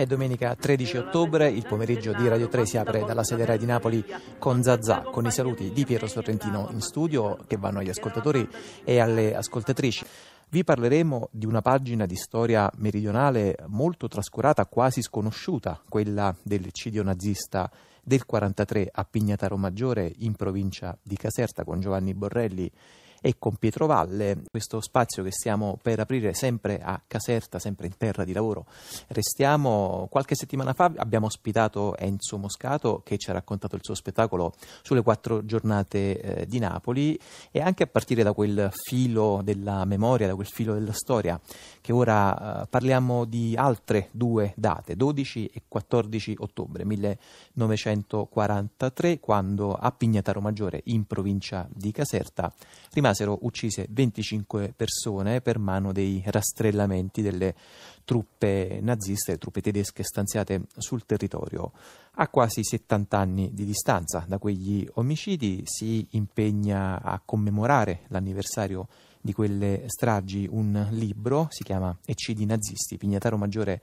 È domenica 13 ottobre, il pomeriggio di Radio 3 si apre dalla sede Rai di Napoli con Zazà, con i saluti di Piero Sorrentino in studio che vanno agli ascoltatori e alle ascoltatrici. Vi parleremo di una pagina di storia meridionale molto trascurata, quasi sconosciuta, quella dell'eccidio nazista del 43 a Pignataro Maggiore in provincia di Caserta con Giovanni Borrelli e con Pietrovalle, questo spazio che stiamo per aprire sempre a Caserta, sempre in terra di lavoro. Restiamo, qualche settimana fa abbiamo ospitato Enzo Moscato che ci ha raccontato il suo spettacolo sulle quattro giornate eh, di Napoli e anche a partire da quel filo della memoria, da quel filo della storia, che ora eh, parliamo di altre due date, 12 e 14 ottobre 1943, quando a Pignataro Maggiore, in provincia di Caserta, rimase rimasero uccise 25 persone per mano dei rastrellamenti delle truppe naziste, le truppe tedesche stanziate sul territorio. A quasi 70 anni di distanza da quegli omicidi si impegna a commemorare l'anniversario di quelle stragi un libro, si chiama Eccidi nazisti, Pignataro Maggiore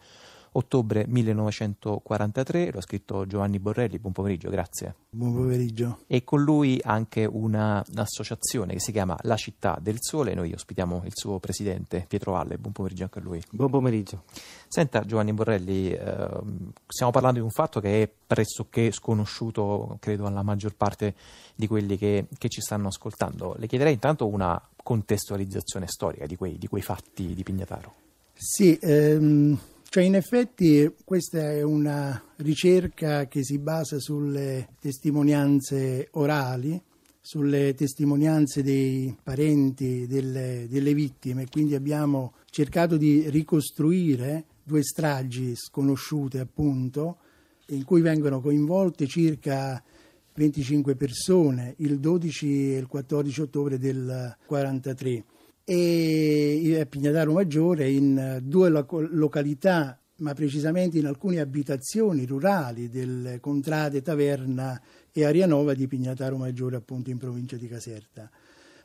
ottobre 1943, lo ha scritto Giovanni Borrelli, buon pomeriggio, grazie. Buon pomeriggio. E con lui anche un'associazione che si chiama La Città del Sole, noi ospitiamo il suo presidente Pietro Valle, buon pomeriggio anche a lui. Buon pomeriggio. Senta Giovanni Borrelli, eh, stiamo parlando di un fatto che è pressoché sconosciuto, credo, alla maggior parte di quelli che, che ci stanno ascoltando. Le chiederei intanto una contestualizzazione storica di quei, di quei fatti di Pignataro. Sì, ehm cioè in effetti questa è una ricerca che si basa sulle testimonianze orali, sulle testimonianze dei parenti delle, delle vittime, quindi abbiamo cercato di ricostruire due stragi sconosciute appunto, in cui vengono coinvolte circa 25 persone il 12 e il 14 ottobre del 1943 e a Pignataro Maggiore in due località, ma precisamente in alcune abitazioni rurali del Contrade Taverna e Arianova di Pignataro Maggiore, appunto in provincia di Caserta.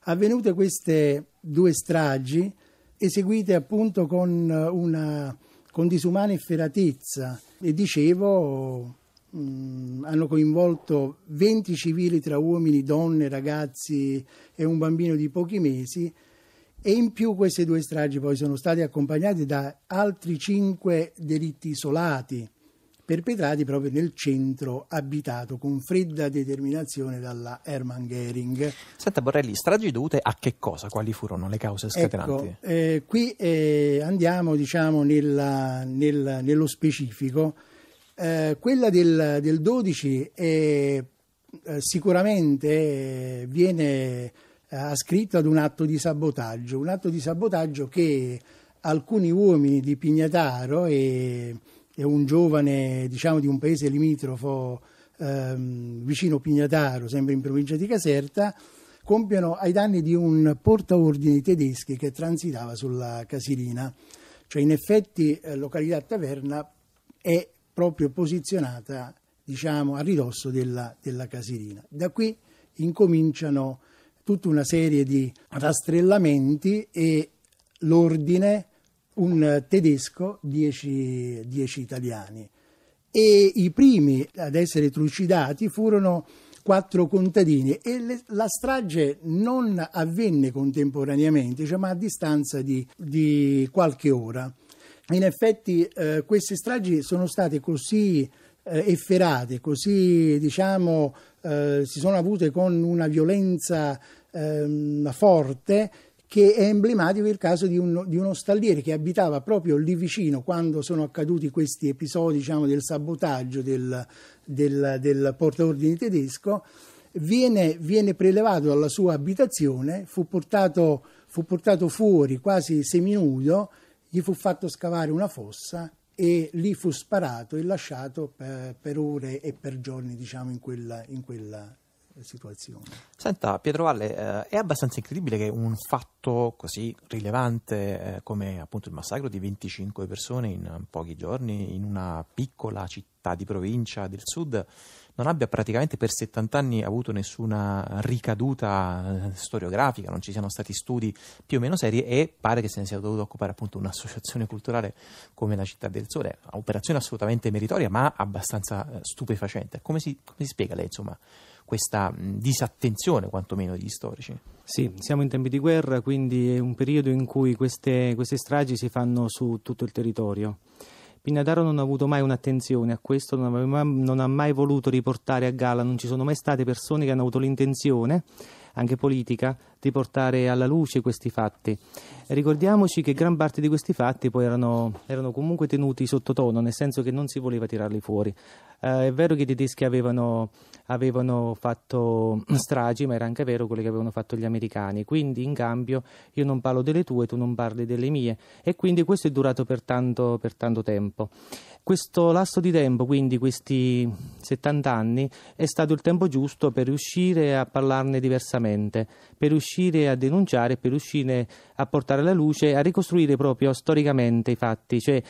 Avvenute queste due stragi, eseguite appunto con una con disumana efferatezza e dicevo mm, hanno coinvolto 20 civili tra uomini, donne, ragazzi e un bambino di pochi mesi e in più queste due stragi poi sono state accompagnate da altri cinque delitti isolati perpetrati proprio nel centro abitato con fredda determinazione dalla Hermann Goering. Senta Borrelli, stragi dovute a che cosa? Quali furono le cause scatenanti? Ecco, eh, qui eh, andiamo diciamo nella, nel, nello specifico. Eh, quella del, del 12 è, eh, sicuramente viene ha scritto ad un atto di sabotaggio, un atto di sabotaggio che alcuni uomini di Pignataro e, e un giovane diciamo di un paese limitrofo ehm, vicino Pignataro, sempre in provincia di Caserta, compiono ai danni di un portaordini tedeschi che transitava sulla Casilina. Cioè in effetti eh, località Taverna è proprio posizionata diciamo, a ridosso della, della Casilina. Da qui incominciano tutta una serie di rastrellamenti e l'ordine un tedesco, dieci, dieci italiani. E i primi ad essere trucidati furono quattro contadini e le, la strage non avvenne contemporaneamente, cioè, ma a distanza di, di, qualche ora. In effetti eh, queste stragi sono state così eh, efferate, così diciamo eh, si sono avute con una violenza ehm, forte che è emblematico il caso di, un, di, uno stalliere che abitava proprio lì vicino quando sono accaduti questi episodi diciamo, del sabotaggio del, del, del portaordine tedesco. Viene, viene, prelevato dalla sua abitazione, fu portato, fu portato fuori quasi seminudo, gli fu fatto scavare una fossa e lì fu sparato e lasciato per, per ore e per giorni diciamo, in, quella, in quella situazione. Senta, Pietro Valle, eh, è abbastanza incredibile che un fatto così rilevante eh, come appunto il massacro di 25 persone in pochi giorni in una piccola città di provincia del sud non abbia praticamente per 70 anni avuto nessuna ricaduta eh, storiografica, non ci siano stati studi più o meno seri e pare che se ne sia dovuto occupare appunto un'associazione culturale come la Città del Sole, operazione assolutamente meritoria ma abbastanza eh, stupefacente. Come si, come si spiega lei insomma questa disattenzione quantomeno degli storici? Sì, siamo in tempi di guerra, quindi è un periodo in cui queste, queste stragi si fanno su tutto il territorio. Pignataro non ha avuto mai un'attenzione a questo, non, aveva, non ha mai voluto riportare a gala, non ci sono mai state persone che hanno avuto l'intenzione anche politica, di portare alla luce questi fatti. Ricordiamoci che gran parte di questi fatti poi erano, erano comunque tenuti sottotono, nel senso che non si voleva tirarli fuori. Eh, è vero che i tedeschi avevano, avevano fatto stragi, ma era anche vero quello che avevano fatto gli americani. Quindi in cambio io non parlo delle tue, tu non parli delle mie. E quindi questo è durato per tanto, per tanto tempo. Questo lasso di tempo, quindi questi 70 anni, è stato il tempo giusto per riuscire a parlarne diversamente, per riuscire a denunciare, per riuscire a portare alla luce, a ricostruire proprio storicamente i fatti, cioè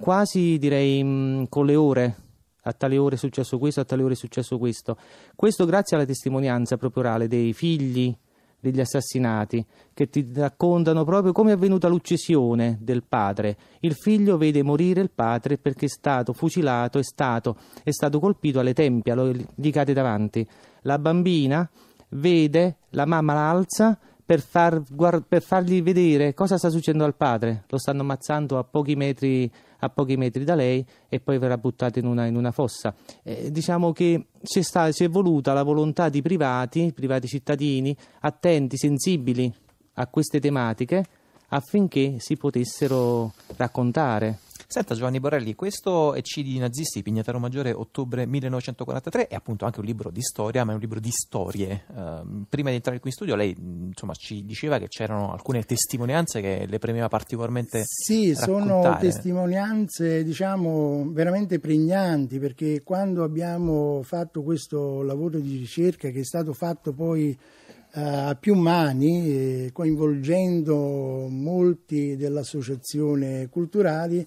quasi direi mh, con le ore a tale ora è successo questo, a tale ora è successo questo. Questo grazie alla testimonianza proprio orale dei figli degli assassinati, che ti raccontano proprio come è avvenuta l'uccisione del padre. Il figlio vede morire il padre perché è stato fucilato, è stato, è stato colpito alle tempie, gli cade davanti. La bambina vede la mamma l'alza per, far, per fargli vedere cosa sta succedendo al padre. Lo stanno ammazzando a pochi metri, a pochi metri da lei e poi verrà buttato in una, in una fossa. Eh, diciamo che si è voluta la volontà di privati, privati cittadini, attenti, sensibili a queste tematiche affinché si potessero raccontare Senta Giovanni Borrelli, questo Eccidi nazisti, Pignataro Maggiore, ottobre 1943, è appunto anche un libro di storia, ma è un libro di storie. Uh, prima di entrare qui in studio lei insomma, ci diceva che c'erano alcune testimonianze che le premeva particolarmente Sì, raccontare. sono testimonianze diciamo veramente pregnanti perché quando abbiamo fatto questo lavoro di ricerca che è stato fatto poi eh, a più mani, eh, coinvolgendo molti dell'associazione culturali,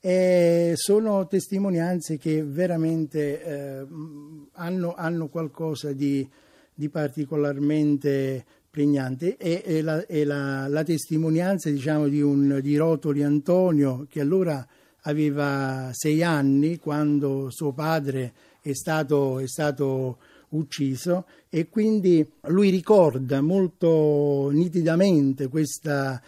e sono testimonianze che veramente eh, hanno, hanno, qualcosa di, di particolarmente pregnante e, e, la, e la, la, testimonianza diciamo, di, un, di Rotoli Antonio che allora aveva sei anni quando suo padre è stato, è stato ucciso e quindi lui ricorda molto nitidamente questa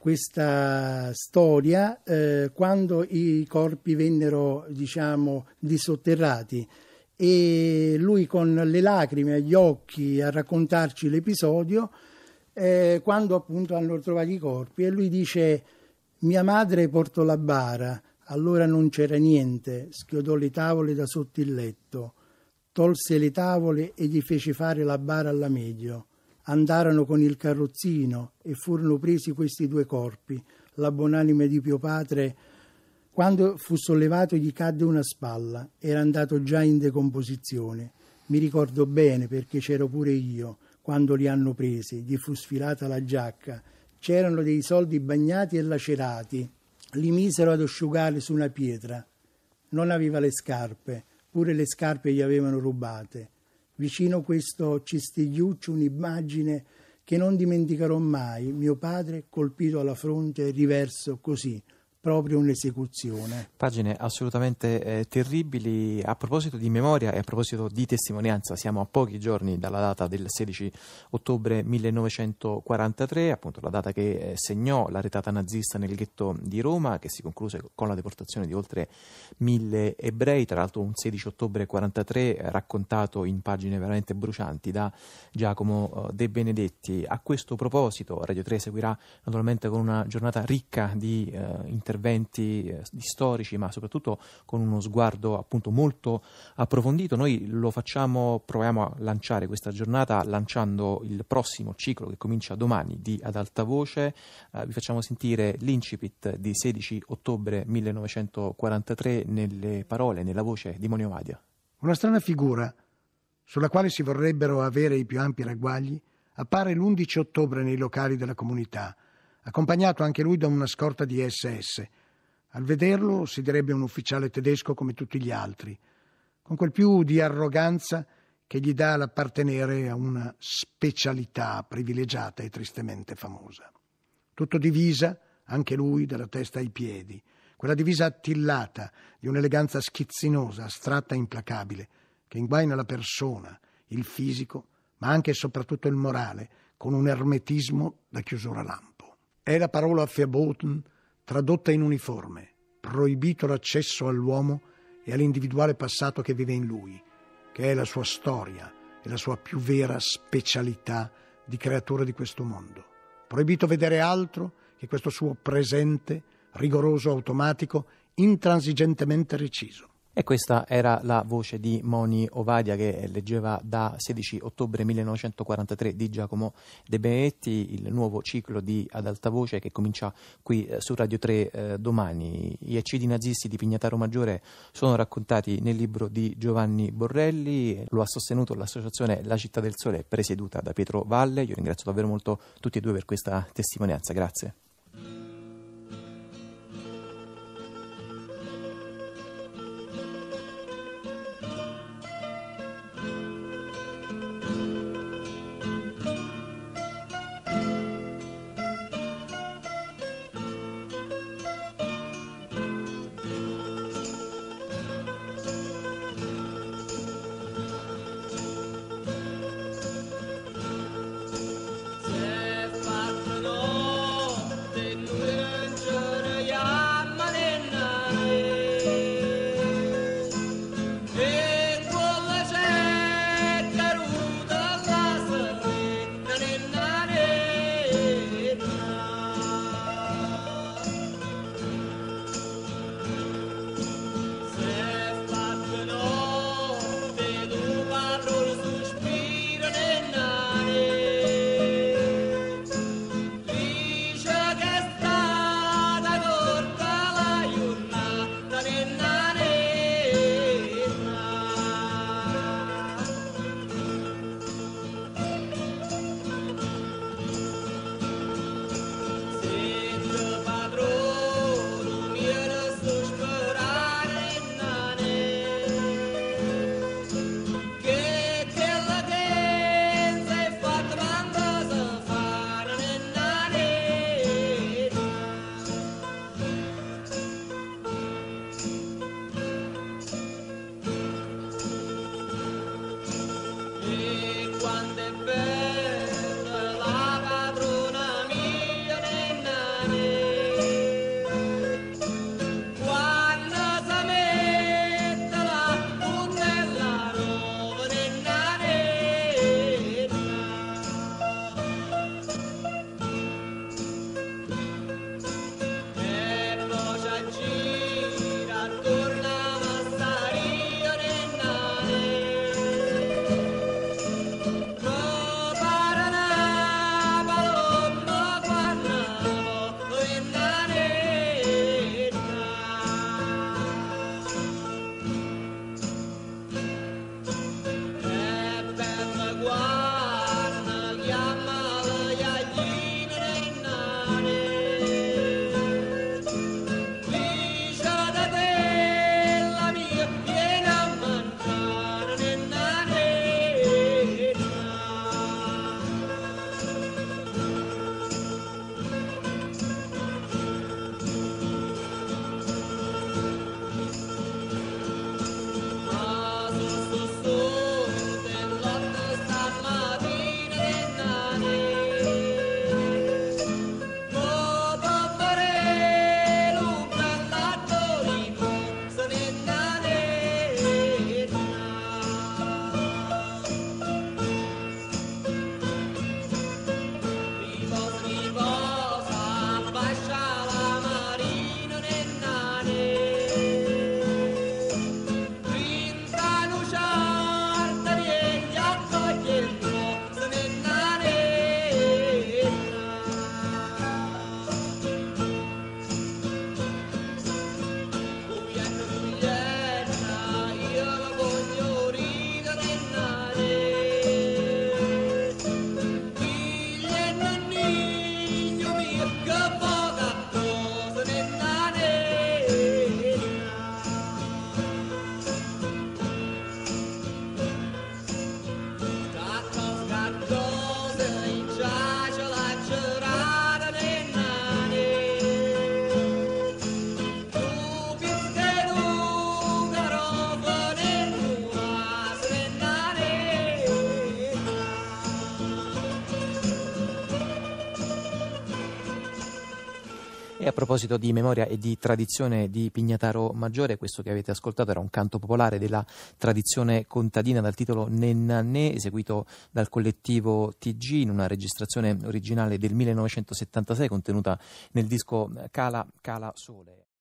questa storia eh, quando i corpi vennero diciamo disotterrati. E lui con le lacrime agli occhi a raccontarci l'episodio eh, quando appunto hanno trovato i corpi e lui dice mia madre portò la bara allora non c'era niente schiodò le tavole da sotto il letto tolse le tavole e gli fece fare la bara alla meglio andarono con il carrozzino e furono presi questi due corpi. La buonanima di Pio Padre, quando fu sollevato, gli cadde una spalla, era andato già in decomposizione. Mi ricordo bene perché c'ero pure io quando li hanno presi, gli fu sfilata la giacca, c'erano dei soldi bagnati e lacerati, li misero ad asciugare su una pietra. Non aveva le scarpe, pure le scarpe gli avevano rubate. Vicino questo cistigliuccio un'immagine che non dimenticherò mai, mio padre colpito alla fronte riverso così, proprio un'esecuzione. Pagine assolutamente eh, terribili. A proposito di memoria e a proposito di testimonianza, siamo a pochi giorni dalla data del 16 ottobre 1943, appunto la data che eh, segnò la retata nazista nel ghetto di Roma, che si concluse con la deportazione di oltre mille ebrei, tra l'altro un 16 ottobre 1943 eh, raccontato in pagine veramente brucianti da Giacomo eh, De Benedetti. A questo proposito Radio 3 seguirà naturalmente con una giornata ricca di eh, interventi eh, storici, ma soprattutto con uno sguardo appunto molto approfondito. Noi lo facciamo, proviamo a lanciare questa giornata lanciando il prossimo ciclo che comincia domani di Ad alta voce. Eh, vi facciamo sentire l'incipit di 16 ottobre 1943 nelle parole, nella voce di Monio Vadia. Una strana figura sulla quale si vorrebbero avere i più ampi ragguagli appare l'11 ottobre nei locali della comunità accompagnato anche lui da una scorta di SS. Al vederlo si direbbe un ufficiale tedesco come tutti gli altri, con quel più di arroganza che gli dà l'appartenere a una specialità privilegiata e tristemente famosa. Tutto divisa, anche lui, dalla testa ai piedi, quella divisa attillata di un'eleganza schizzinosa, astratta e implacabile, che inguaina la persona, il fisico, ma anche e soprattutto il morale, con un ermetismo da chiusura lampo. È la parola verboten tradotta in uniforme, proibito l'accesso all'uomo e all'individuale passato che vive in lui, che è la sua storia e la sua più vera specialità di creatura di questo mondo. Proibito vedere altro che questo suo presente, rigoroso, automatico, intransigentemente reciso. E questa era la voce di Moni Ovadia che leggeva da 16 ottobre 1943 di Giacomo De Benedetti il nuovo ciclo di Ad alta voce che comincia qui eh, su Radio 3 eh, domani. Gli eccidi nazisti di Pignataro Maggiore sono raccontati nel libro di Giovanni Borrelli, lo ha sostenuto l'associazione La Città del Sole presieduta da Pietro Valle. Io ringrazio davvero molto tutti e due per questa testimonianza. Grazie. A proposito di memoria e di tradizione di Pignataro Maggiore, questo che avete ascoltato era un canto popolare della tradizione contadina dal titolo Nennanné, eseguito dal collettivo TG in una registrazione originale del 1976 contenuta nel disco Cala Cala Sole.